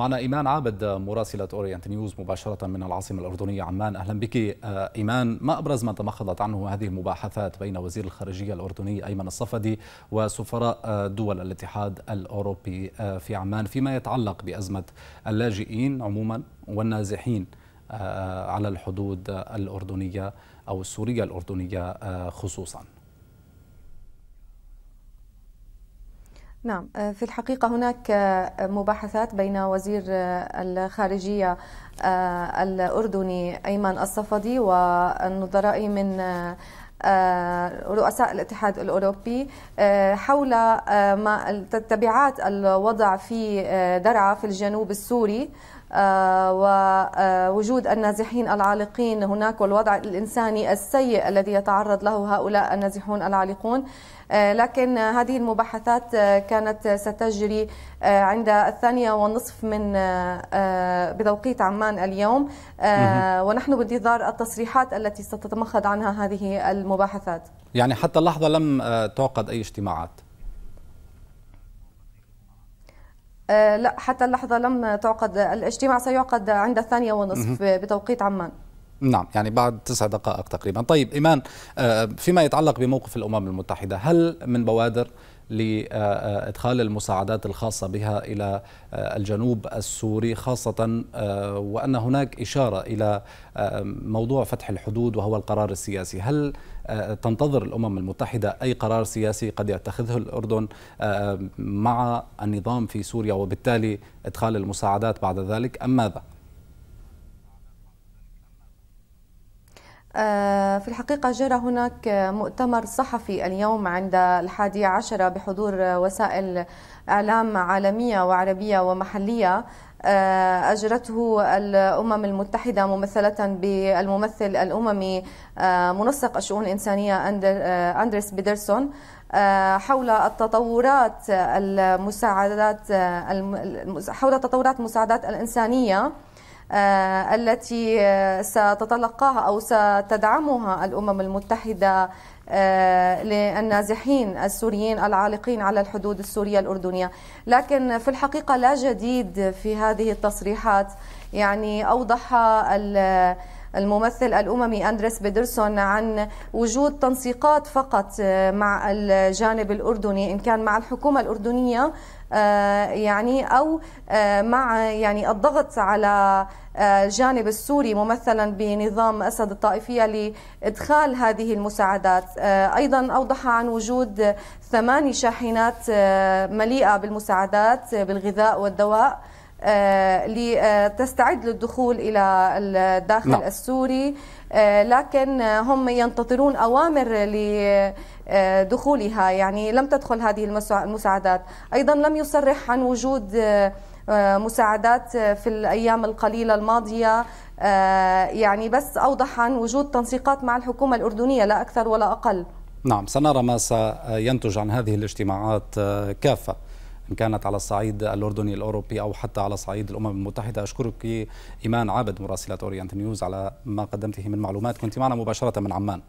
معنا إيمان عابد مراسلة أورينت نيوز مباشرة من العاصمة الأردنية عمان. أهلا بك إيمان. ما أبرز ما تمخضت عنه هذه المباحثات بين وزير الخارجية الأردني أيمن الصفدي وسفراء دول الاتحاد الأوروبي في عمان فيما يتعلق بأزمة اللاجئين عموما والنازحين على الحدود الأردنية أو السورية الأردنية خصوصاً. نعم. آه، في الحقيقة هناك آه، مباحثات بين وزير آه، الخارجية الأردني أيمن الصفدي والنظراء من رؤساء الاتحاد الأوروبي حول تبعات الوضع في درعا في الجنوب السوري ووجود النازحين العالقين هناك والوضع الإنساني السيء الذي يتعرض له هؤلاء النازحون العالقون. آه، لكن هذه المباحثات آه، كانت ستجري آه، عند الثانية والنصف من بتوقيت عمان اليوم. ونحن بانتظار التصريحات التي ستتمخض عنها هذه المباحثات. يعني حتى اللحظة لم تعقد أي اجتماعات. لا حتى اللحظة لم تعقد. الاجتماع سيعقد عند الثانية والنصف بتوقيت عمان. نعم يعني بعد تسع دقائق تقريبا. طيب إيمان آه، فيما يتعلق بموقف الأمم المتحدة هل من بوادر لإدخال المساعدات الخاصة بها إلى آه، الجنوب السوري خاصة آه، وأن هناك إشارة إلى موضوع فتح الحدود وهو القرار السياسي، هل تنتظر الأمم المتحدة أي قرار سياسي قد يتخذه الأردن مع النظام في سوريا وبالتالي إدخال المساعدات بعد ذلك أم ماذا؟ آه، في الحقيقة جرى هناك مؤتمر صحفي اليوم عند الحادية عشرة بحضور وسائل إعلام عالمية وعربية ومحلية. آه، أجرته الأمم المتحدة ممثلة بالممثل الأممي آه، منسق الشؤون الإنسانية أندريس بيدرسون. حول التطورات المساعدات حول تطورات المساعدات الإنسانية آه، التي آه، ستتلقاها أو ستدعمها الأمم المتحدة آه، للنازحين السوريين العالقين على الحدود السورية الأردنية، لكن في الحقيقة لا جديد في هذه التصريحات، يعني أوضح الممثل الأممي أندريس بيدرسون عن وجود تنسيقات فقط مع الجانب الأردني إن كان مع الحكومة الأردنية آه، يعني أو آه، مع يعني الضغط على آه، الجانب السوري ممثلا بنظام أسد الطائفية لإدخال هذه المساعدات. أيضا أوضح عن وجود ثماني شاحنات مليئة بالمساعدات بالغذاء والدواء. لتستعد للدخول إلى الداخل نعم. السوري. لكن هم ينتظرون أوامر لدخولها يعني لم تدخل هذه المساعدات. أيضا لم يصرح عن وجود مساعدات في الأيام القليلة الماضية. يعني بس أوضح عن وجود تنسيقات مع الحكومة الأردنية لا أكثر ولا أقل. نعم سنرى ما سينتج عن هذه الاجتماعات كافة. إن كانت على الصعيد الأردني الأوروبي أو حتى على صعيد الأمم المتحدة. أشكرك إيمان عابد مراسلة أورينت نيوز على ما قدمته من معلومات. كنت معنا مباشرة من عمان.